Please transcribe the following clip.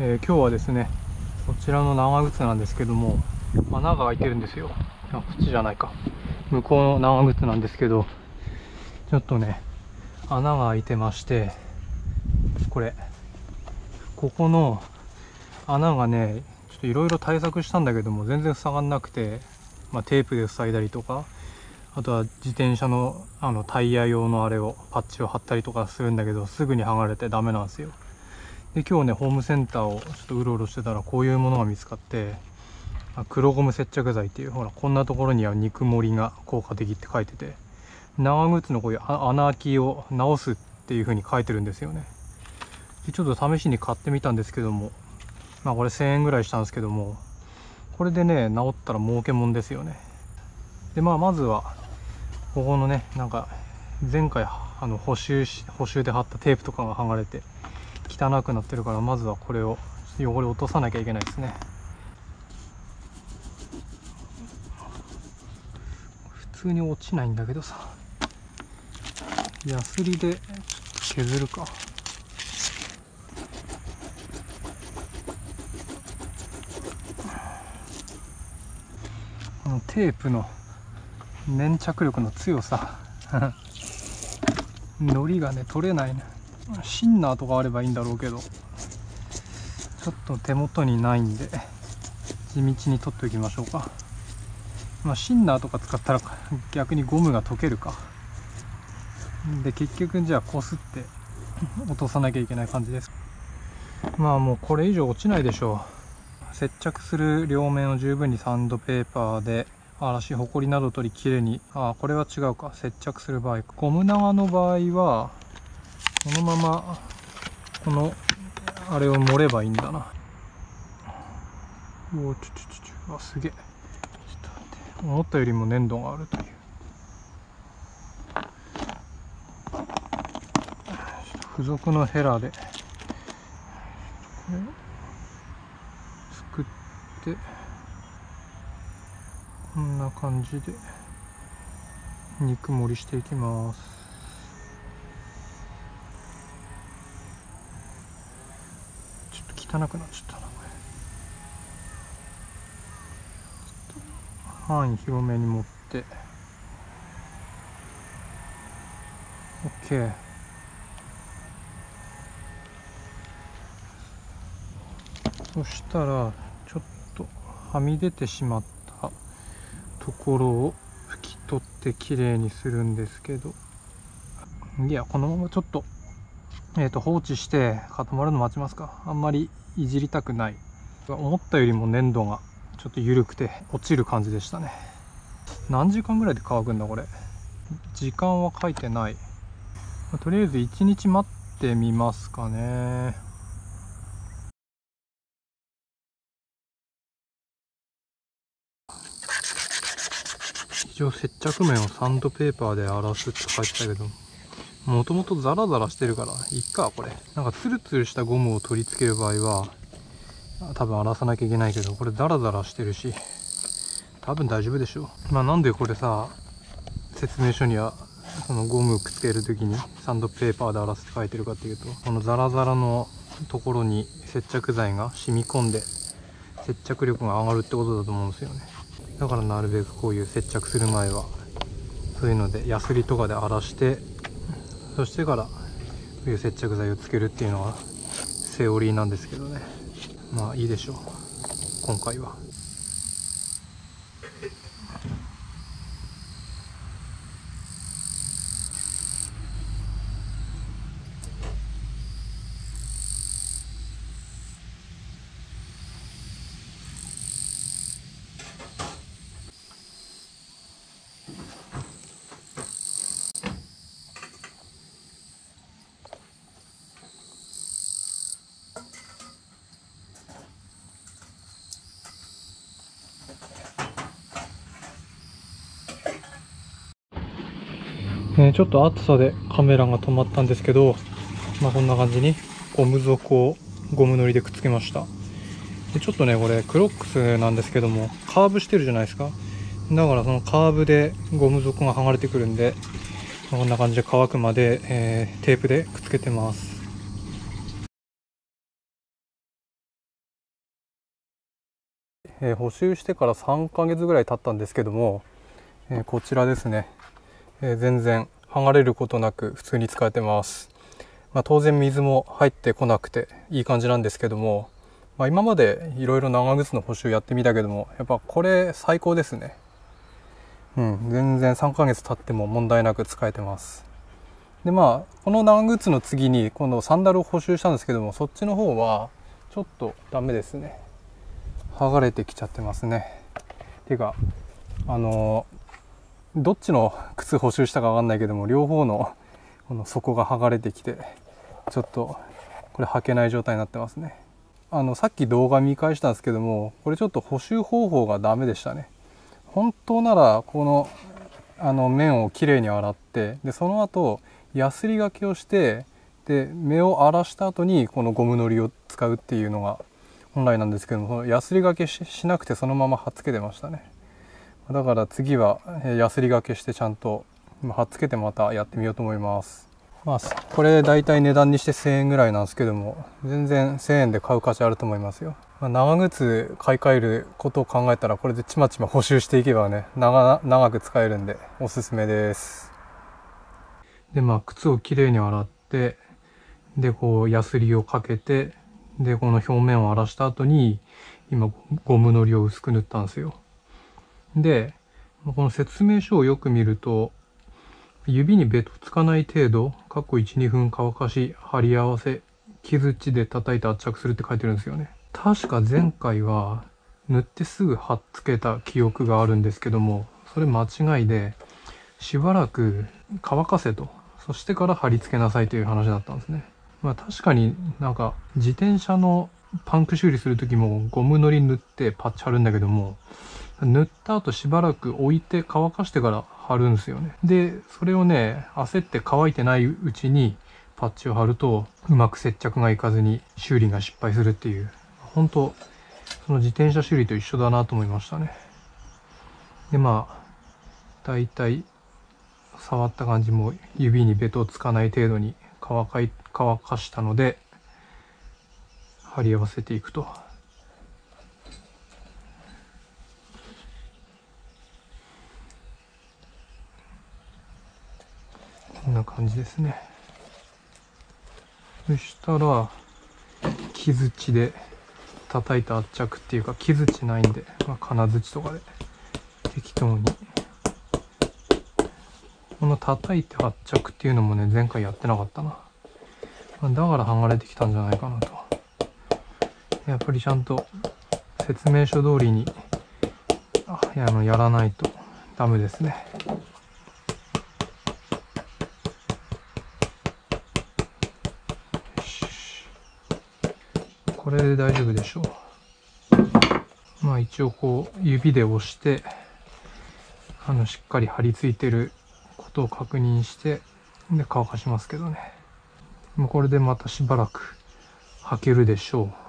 えー今日はですねこちらの長靴なんですけども穴が開いてるんですよ。あこっちじゃないか。向こうの長靴なんですけどちょっとね穴が開いてましてこれここの穴がねちょっといろいろ対策したんだけども全然塞がんなくて、まあ、テープで塞いだりとかあとは自転車のあのタイヤ用のあれをパッチを貼ったりとかするんだけどすぐに剥がれてダメなんですよ。で今日ねホームセンターをちょっとうろうろしてたらこういうものが見つかってあ黒ゴム接着剤っていうほらこんなところには肉盛りが効果的って書いてて長靴のこういう穴開きを直すっていう風に書いてるんですよね。でちょっと試しに買ってみたんですけどもまあこれ1000円ぐらいしたんですけどもこれでね直ったら儲けもんですよね。でまあまずはここのねなんか前回あの補修し補修で貼ったテープとかが剥がれて汚くなってるからまずはこれを汚れ落とさなきゃいけないですね。普通に落ちないんだけどさ。ヤスリで削るか。このテープの粘着力の強さ。のりがね取れないね。シンナーとかあればいいんだろうけどちょっと手元にないんで地道に取っておきましょうか。まあシンナーとか使ったら逆にゴムが溶けるか。で結局じゃあこすって落とさなきゃいけない感じです。まあもうこれ以上落ちないでしょう。接着する両面を十分にサンドペーパーで嵐ほこりなど取りきれいに。ああこれは違うか。接着する場合ゴム長の場合はこのままこのあれを盛ればいいんだな。うおちょちょちょちょあすげえ。思ったよりも粘土があるという。付属のヘラでこれを作ってこんな感じで肉盛りしていきます。汚くなっちゃったなこれ。範囲広めに持って。OK そしたらちょっとはみ出てしまったところを拭き取ってきれいにするんですけど。いやこのままちょっと,、えー、と放置して固まるの待ちますか。あんまりいじりたくない。思ったよりも粘土がちょっと緩くて落ちる感じでしたね。何時間ぐらいで乾くんだこれ？時間は書いてない。とりあえず1日待ってみますかね。一応接着面をサンドペーパーで荒らすって書いてたけど。もともとザラザラしてるからいっかこれ。なんかツルツルしたゴムを取り付ける場合は多分荒らさなきゃいけないけどこれザラザラしてるし多分大丈夫でしょう。まあなんでこれさ説明書にはそのゴムをくっつける時にサンドペーパーで荒らすって書いてるかっていうとこのザラザラのところに接着剤が染み込んで接着力が上がるってことだと思うんですよね。だからなるべくこういう接着する前はそういうのでヤスリとかで荒らしてそしてから冬接着剤をつけるっていうのはセオリーなんですけどね。まあいいでしょう。今回は。ね、ちょっと暑さでカメラが止まったんですけど、まあ、こんな感じにゴム底をゴムのりでくっつけました。でちょっとねこれクロックスなんですけどもカーブしてるじゃないですか。だからそのカーブでゴム底が剥がれてくるんで、まあこんな感じで乾くまで、えーテープでくっつけてます。えー、補修してから3ヶ月ぐらい経ったんですけども、えー、こちらですね、え全然剥がれることなく普通に使えてます、まあ、当然水も入ってこなくていい感じなんですけども、まあ、今までいろいろ長靴の補修やってみたけどもやっぱこれ最高ですね。うん全然3ヶ月経っても問題なく使えてます。でまあこの長靴の次に今度サンダルを補修したんですけどもそっちの方はちょっとダメですね。剥がれてきちゃってますね。ていうかあのどっちの靴補修したかわかんないけども両方のこの底が剥がれてきてちょっとこれ履けない状態になってますね。あのさっき動画見返したんですけどもこれちょっと補修方法がダメでしたね。本当ならこのあの面をきれいに洗ってでその後ヤスリがけをしてで目を荒らした後にこのゴムのりを使うっていうのが本来なんですけどもそのヤスリがけしなくてそのまま貼っつけてましたね。だから次はヤスリがけしてちゃんと貼っつけてまたやってみようと思います。まあこれ大体値段にして1000円ぐらいなんですけども全然1000円で買う価値あると思いますよ、まあ、長靴買い替えることを考えたらこれでちまちま補修していけばね長長く使えるんでおすすめです。でまあ靴をきれいに洗ってでこうヤスリをかけてでこの表面を荒らした後に今ゴムのりを薄く塗ったんですよ。でこの説明書をよく見ると指にベトつかない程度過去12分乾かし貼り合わせ傷地で叩いて圧着するって書いてるんですよね確か前回は塗ってすぐ貼っつけた記憶があるんですけどもそれ間違いでしばらく乾かせとそしてから貼り付けなさいという話だったんですね。まあ確かになんか自転車のパンク修理する時もゴムのり塗ってパッチ貼るんだけども塗った後しばらく置いて乾かしてから貼るんですよね。で、それをね、焦って乾いてないうちにパッチを貼るとうまく接着がいかずに修理が失敗するっていう、本当その自転車修理と一緒だなと思いましたね。で、まあ、大体触った感じも指にベトつかない程度に乾か乾かしたので貼り合わせていくとこんな感じですねそしたら傷地で叩いた圧着っていうか傷地ないんで、まあ、金槌とかで適当にこの叩いて発着っていうのもね、前回やってなかったな。だから剥がれてきたんじゃないかなと。やっぱりちゃんと説明書通りにあのやらないとダメですね。これで大丈夫でしょう。まあ一応こう指で押してあのしっかり張り付いてることを確認して、で、乾かしますけどね。もうこれでまたしばらく履けるでしょう。